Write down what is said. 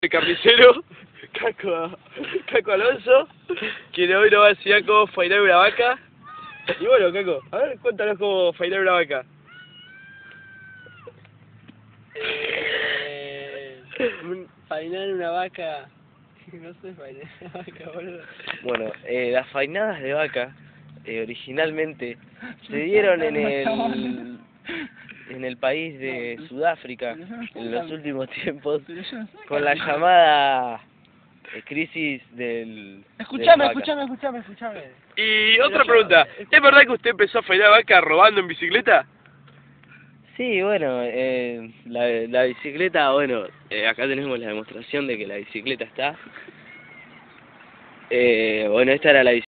el carnicero, Caco, Caco Alonso, que hoy nos va a enseñar cómo fainar una vaca. Y bueno, Caco, a ver, cuéntanos cómo fainar una vaca. Eh, fainar una vaca. No sé fainar una vaca, boludo. Bueno, eh, las fainadas de vaca eh, originalmente se dieron en el en el país de Sudáfrica en los últimos tiempos con la llamada eh, crisis del de Escuchame, vacas. escuchame, escuchame, escuchame. Y otra pregunta, ¿es verdad que usted empezó a fainar vaca robando en bicicleta? Sí, bueno, eh, la, la bicicleta, bueno, eh, acá tenemos la demostración de que la bicicleta está. Eh, bueno, esta era la bicicleta.